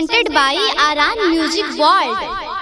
presented by आरान music world